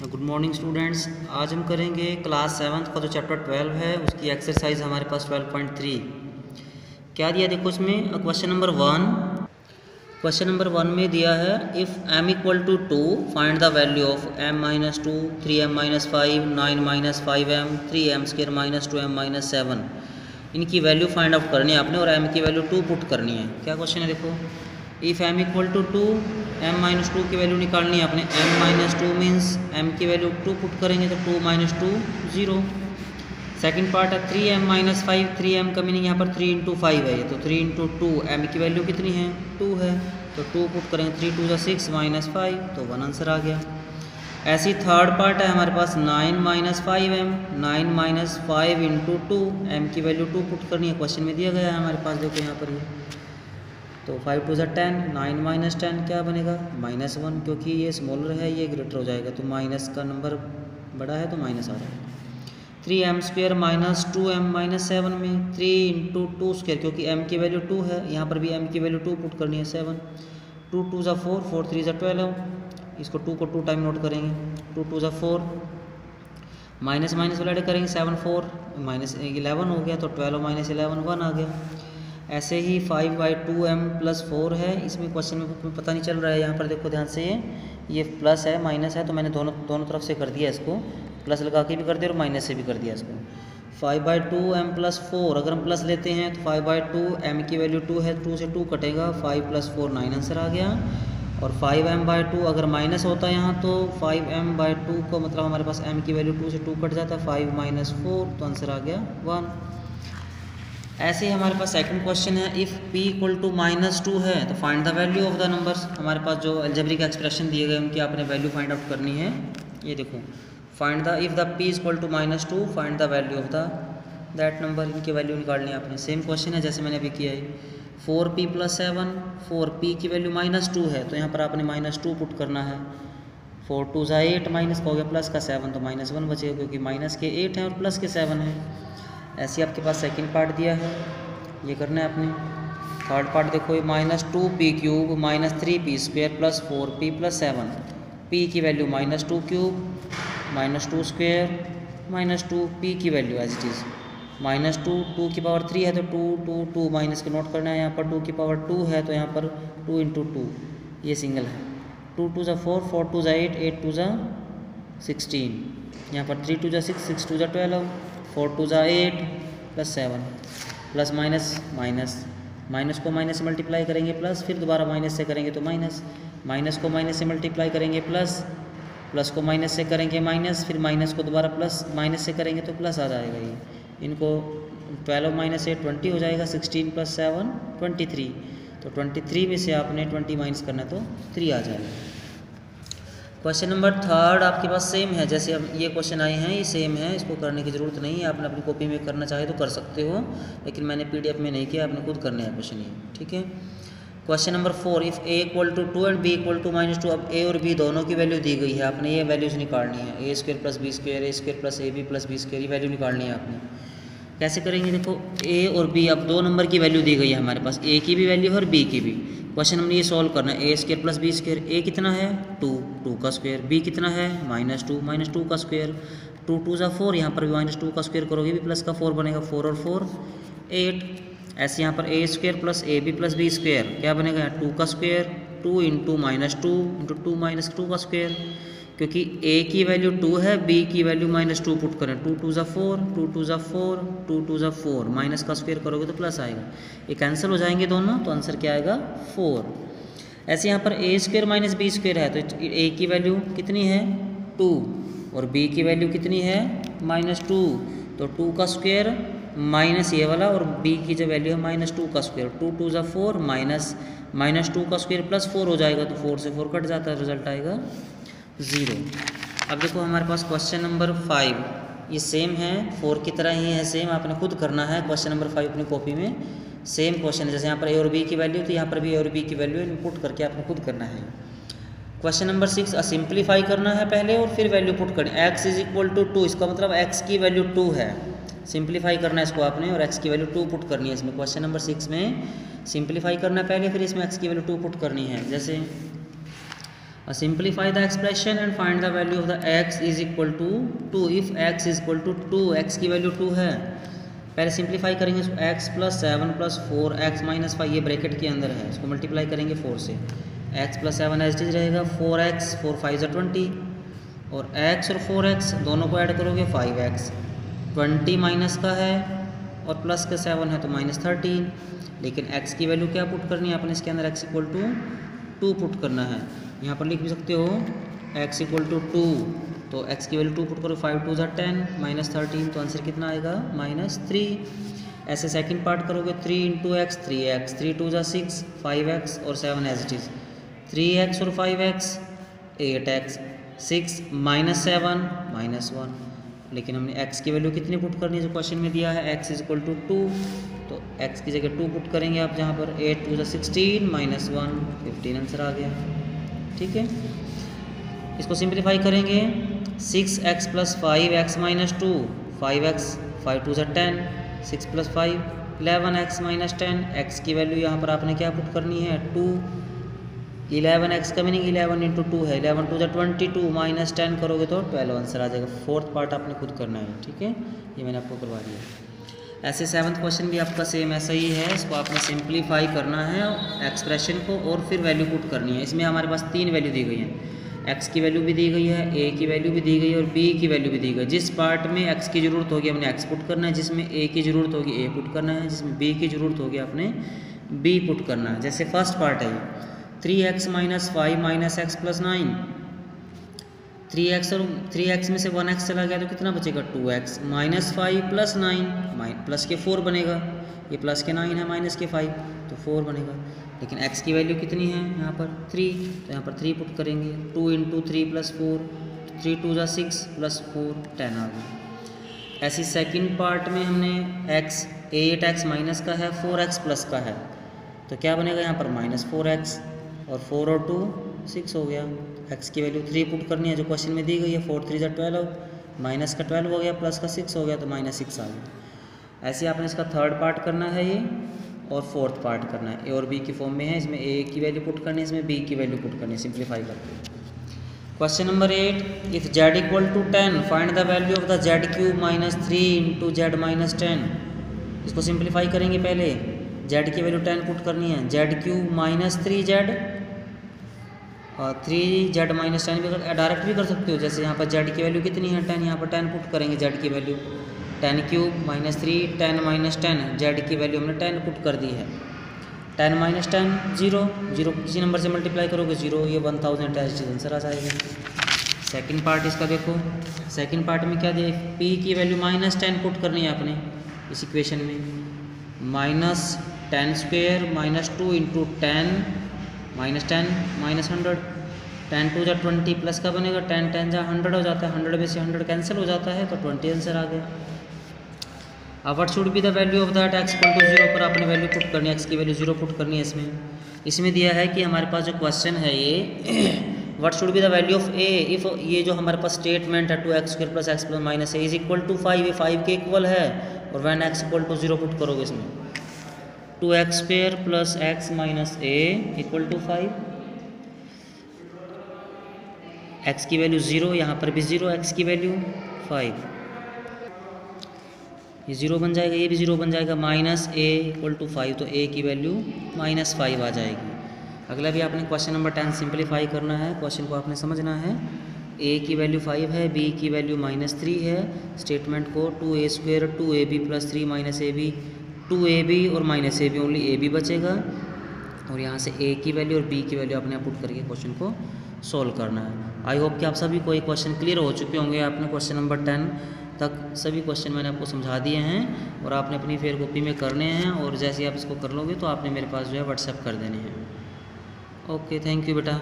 Good morning students आज हम करेंगे क्लास सेवन्थ का जो चैप्टर ट्वेल्व है, उसकी एक्सरसाइज हमारे पास ट्वेल्व पॉइंट थ्री क्या दिया देखो इसमें question number one question number one में दिया है if M equal to two find the value of M minus two three M minus five nine minus five M three M square minus two M minus seven इनकी value find out करनी है आपने और M की value two put करनी है। क्या question है देखो? If M equal to two M minus two की वैल्यू निकालनी है अपने। M minus two means M की वैल्यू टू पुट करेंगे तो two minus two zero second part है three M minus five three M का मीनिंग यहाँ पर थ्री इंटू फाइव है तो थ्री इंटू टू एम की वैल्यू कितनी है? टू है। तो टू पुट करेंगे थ्री टू जो सिक्स माइनस फाइव तो वन आंसर आ गया। ऐसी थर्ड पार्ट है हमारे पास nine minus five M nine minus five into two M की वैल्यू टू पुट करनी है। क्वेश्चन में दिया गया है हमारे पास, देखो यहाँ पर ये। तो फाइव टू ज़ा टेन नाइन माइनस टेन क्या बनेगा? माइनस वन क्योंकि ये स्मॉलर है, ये ग्रेटर हो जाएगा। तो माइनस का नंबर बड़ा है तो माइनस आ जाएगा three M square minus two M minus seven में थ्री इंटू टू स्क्वेयर क्योंकि एम की वैल्यू टू है, यहाँ पर भी एम की वैल्यू टू पुट करनी है सेवन टू टू ज़ा फोर फोर थ्री ज़ा ट्वेल्व इसको टू को टू टाइम नोट करेंगे। टू टू ज़ा फोर माइनस माइनस वाला करेंगे सेवन फोर माइनस इलेवन हो गया तो ट्वेल्व माइनस इलेवन वन आ गया। ऐसे ही five by two M plus four है। इसमें क्वेश्चन में पता नहीं चल रहा है। यहाँ पर देखो ध्यान से, ये ये प्लस है माइनस है तो मैंने दोनों दोनों तरफ़ से कर दिया इसको। प्लस लगा के भी कर दिया और माइनस से भी कर दिया इसको। Five by two M plus four अगर हम प्लस लेते हैं तो फाइव बाई टू एम की वैल्यू टू है टू से टू कटेगा। Five plus four nine answer आ गया। और फाइव एम बाई टू अगर माइनस होता है यहाँ तो फाइव एम बाई टू को मतलब हमारे पास एम की वैल्यू टू से टू कट जाता है। फाइव माइनस फोर तो आंसर आ गया वन ऐसे ही हमारे पास सेकंड क्वेश्चन है if p equal to minus two है तो find the value of the numbers हमारे पास जो का एक्सप्रेशन दिए गए, उनकी आपने वैल्यू फाइंड आउट करनी है। ये देखो find the if the p equal to minus two find the value of the that number इनकी वैल्यू निकालनी है आपने। सेम क्वेश्चन है, जैसे मैंने अभी किया है। Four P plus seven four P की वैल्यू माइनस टू है तो यहाँ पर आपने माइनस टू पुट करना है। फोर टू ज़ा एट माइनस का हो गया प्लस का सेवन तो माइनस वन बचेगा, क्योंकि माइनस के एट हैं और प्लस के सेवन है। ऐसे आपके पास सेकंड पार्ट दिया है। ये करना है आपने। थर्ड पार्ट देखो, ये minus two P cube minus three P square plus four P plus seven P की value minus two cube minus two square minus two P की value as it is minus two two की power three है तो two two two minus के note करना है। यहाँ पर टू की पावर टू है तो यहाँ पर टू इंटू टू ये सिंगल है। टू टू ज़ा फोर फोर टू ज़ा एट एट टू ज़ा सिक्सटीन यहाँ पर थ्री टू ज़ा सिक्स सिक्स टू ज़ा ट्वेल्व फोर टू ज़ा eight plus seven, plus minus minus minus को माइनस से मल्टीप्लाई करेंगे प्लस, फिर दोबारा माइनस से करेंगे तो माइनस माइनस को माइनस से मल्टीप्लाई करेंगे प्लस प्लस को माइनस से करेंगे माइनस, फिर माइनस को दोबारा प्लस, माइनस से करेंगे तो प्लस आ जाएगा ये। इनको ट्वेल्व माइनस एट ट्वेंटी हो जाएगा sixteen plus seven twenty three तो ट्वेंटी थ्री में से आपने ट्वेंटी माइनस करना तो थ्री आ जाएगा। क्वेश्चन नंबर थर्ड आपके पास सेम है। जैसे अब ये क्वेश्चन आए हैं, ये सेम है। इसको करने की ज़रूरत नहीं है। आपने अपनी कॉपी में करना चाहे तो कर सकते हो, लेकिन मैंने पीडीएफ में नहीं किया। आपने खुद करने हैं क्वेश्चन ये। ठीक है? Question number four if A equal to two and B equal to minus two अब ए और बी दोनों की वैल्यू दी गई है। आपने ये वैल्यूज़ निकालनी है। A square plus B square A square plus A B plus B square ये वैल्यू निकालनी है आपने। कैसे करेंगे? देखो ए और बी अब दो नंबर की वैल्यू दी गई है हमारे पास। ए की भी वैल्यू है और बी की भी। क्वेश्चन हमने ये सॉल्व करना है। A square plus B square A कितना है? टू टू का स्क्वेयर बी कितना है? माइनस टू माइनस टू का स्क्वेयर टू टू ज़ा फोर यहाँ पर भी माइनस टू का स्क्वेयर करोगे भी प्लस का फोर बनेगा फोर और फोर एट ऐसे यहाँ पर A square plus A B plus B square क्या बनेगा? टू का square two into minus two into two minus two का स्क्वेयर क्योंकि ए की वैल्यू टू है बी की वैल्यू माइनस टू पुट करें। टू टू ज़ा फोर टू टू ज़ा फोर टू टू ज़ा फोर माइनस का स्क्वेयर करोगे तो प्लस आएगा। ये कैंसिल हो जाएँगे दोनों तो आंसर क्या आएगा? फोर ऐसे यहाँ पर A square minus B square है तो ए की वैल्यू कितनी है? टू और बी की वैल्यू कितनी है? माइनस टू तो टू का स्क्वेयर माइनस ये वाला और बी की जो वैल्यू है माइनस टू का स्क्वेयर टू टू ज़ा फोर माइनस माइनस टू का स्क्वेयर प्लस फोर हो जाएगा तो फोर से फोर कट जाता है रिज़ल्ट आएगा ज़ीरो। अब देखो हमारे पास क्वेश्चन नंबर फाइव ये सेम है फोर की तरह ही है सेम आपने खुद करना है क्वेश्चन नंबर फाइव अपनी कॉपी में। सेम क्वेश्चन है, जैसे यहाँ पर ए और बी की वैल्यू तो यहाँ पर भी ए और बी की वैल्यू इनपुट करके आपने खुद करना है। क्वेश्चन नंबर सिक्स सिंप्लीफाई करना है पहले और फिर वैल्यू पुट करनी X is equal to two इसका मतलब एक्स की वैल्यू टू है। सिंप्लीफाई करना है इसको आपने और एक्स की वैल्यू टू पुट करनी है इसमें। क्वेश्चन नंबर सिक्स में सिंप्लीफाई करना है पहले, फिर इसमें एक्स की वैल्यू टू पुट करनी है। जैसे simplify the expression and find the value of the x is equal to two if x is equal to two x की वैल्यू टू है. पहले सिंप्लीफाई करेंगे इसको x plus seven plus four x minus five ये bracket के अंदर है. इसको मल्टीप्लाई करेंगे फोर से. एक्स प्लस सेवन एच डी रहेगा फोर एक्स फोर फाइव ज़ा ट्वेंटी और एक्स और फोर एक्स दोनों को ऐड करोगे फाइव एक्स ट्वेंटी माइनस का है और प्लस का सेवन है तो माइनस थर्टीन लेकिन एक्स की वैल्यू क्या पुट करनी है? अपने इसके अंदर x equal to two put करना है. यहाँ पर लिख भी सकते हो एक्स इक्वल टू टू तो एक्स की वैल्यू टू पुट करो फाइव टू ज़ा टेन माइनस थर्टीन तो आंसर कितना आएगा? माइनस थ्री ऐसे सेकंड पार्ट करोगे three into x three x three two ज़ा सिक्स फाइव एक्स और seven as it is three x और five x eight x six minus seven minus one लेकिन हमने x की वैल्यू कितनी put करनी है जो क्वेश्चन में दिया है? x is equal to two तो x की जगह टू पुट करेंगे आप जहाँ पर एट टू जो sixteen minus one fifteen answer आ गया. ठीक है? इसको सिंप्लीफाई करेंगे। Six x plus five x minus two five x five two ज़ा ten six plus five eleven x minus ten x की वैल्यू यहाँ पर आपने क्या पुट करनी है? टू इलेवन एक्स का मीनिंग इलेवन इंटू टू है। इलेवन टू जो ट्वेंटी टू माइनस टेन करोगे तो ट्वेल्व आंसर आ जाएगा। फोर्थ पार्ट आपने खुद करना है, ठीक है? ये मैंने आपको करवा दिया। ऐसे सेवन्थ क्वेश्चन भी आपका सेम ऐसा ही है, इसको आपने सिंप्लीफाई करना है एक्सप्रेशन को और फिर वैल्यू पुट करनी है। इसमें हमारे पास तीन वैल्यू दी गई हैं। एक्स की वैल्यू भी दी गई है ए की वैल्यू भी दी गई है और बी की वैल्यू भी दी गई जिस पार्ट में एक्स की ज़रूरत होगी, हमने एक्स पुट करना है। जिसमें ए की ज़रूरत होगी ए पुट करना है। जिसमें बी की ज़रूरत होगी, आपने बी पुट करना है। जैसे फ़र्स्ट पार्ट है three x minus five minus x plus nine three x और थ्री एक्स में से वन एक्स चला गया तो कितना बचेगा? Two x minus five plus nine minus plus के फोर बनेगा। ये प्लस के नाइन है माइनस के फाइव तो फोर बनेगा। लेकिन एक्स की वैल्यू कितनी है यहाँ पर? थ्री तो यहाँ पर थ्री पुट करेंगे। Two into three plus four three two ज़ा सिक्स प्लस फोर टेन आ गया। ऐसी सेकेंड पार्ट में हमने एक्स एट एक्स माइनस का है फोर एक्स प्लस का है। तो क्या बनेगा यहाँ पर? माइनस फोर एक्स और फोर और टू सिक्स हो गया। एक्स की वैल्यू थ्री पुट करनी है, जो क्वेश्चन में दी गई है फोर थ्री जो ट्वेल्व माइनस का ट्वेल्व हो गया प्लस का सिक्स हो गया तो माइनस सिक्स आ गया। ऐसे आपने इसका थर्ड पार्ट करना है ये, और फोर्थ पार्ट करना है। ए और बी की फॉर्म में है, इसमें ए की वैल्यू पुट करनी है, इसमें बी की वैल्यू पुट करनी है सिंप्लीफाई करके। Question number eight if z equal to ten find the value of the z cube minus three into z minus ten इसको सिंप्लीफाई करेंगे पहले। जेड की वैल्यू टेन पुट करनी है z cube minus three z और three Z minus ten भी direct भी कर सकते हो, जैसे यहाँ पर जेड की वैल्यू कितनी है? टेन यहाँ पर टेन पुट करेंगे जेड की value ten cube minus three ten minus ten z की वैल्यू हमने टेन पुट कर दी है। Ten minus ten zero zero किसी नंबर से मल्टीप्लाई करोगे ज़ीरो ये वन थाउज़ेंड एच आंसर आ जाएगा। सेकंड पार्ट इसका देखो। सेकंड पार्ट में क्या दिया पी की वैल्यू माइनस टेन पुट करनी है आपने, इस इक्वेशन में। Minus ten square minus two into ten minus ten, minus hundred. Ten two जा ट्वेंटी प्लस का बनेगा, टेन टेन जा हंड्रेड हो जाता है। हंड्रेड में से हंड्रेड कैंसिल हो जाता है तो ट्वेंटी आंसर आ गया। अब what should be the value of that x two zero पर आपने वैल्यू पुट करनी है एक्स की वैल्यू ज़ीरो पुट करनी है इसमें। इसमें दिया है कि हमारे पास जो क्वेश्चन है ये what should be the value of a if ये जो हमारे पास स्टेटमेंट है two x square plus x plus minus a is equal to five ये फाइव के इक्वल है, और when x equal to zero put करोगे इसमें। Two x square plus x minus a equal to five. X की value zero, यहाँ पर भी ज़ीरो एक्स की वैल्यू फाइव। ये ज़ीरो बन जाएगा, ये भी ज़ीरो बन जाएगा, minus a equal to five तो ए की वैल्यू माइनस फाइव आ जाएगी। अगला भी आपने क्वेश्चन नंबर टेन सिंप्लीफाई करना है, क्वेश्चन को आपने समझना है। ए की वैल्यू फाइव है, बी की वैल्यू माइनस थ्री है। स्टेटमेंट को two a square, two a b plus three minus a b two a b और minus a b only a b बचेगा। और यहाँ से ए की वैल्यू और बी की वैल्यू आपने पुट करके क्वेश्चन को सॉल्व करना है। आई होप कि आप सभी को एक क्वेश्चन क्लियर हो चुके होंगे। आपने क्वेश्चन नंबर टेन तक सभी क्वेश्चन मैंने आपको समझा दिए हैं और आपने अपनी फेयर कॉपी में करने हैं और जैसे आप इसको कर लोगे तो आपने मेरे पास जो है व्हाट्सएप कर देने हैं। ओके थैंक यू बेटा।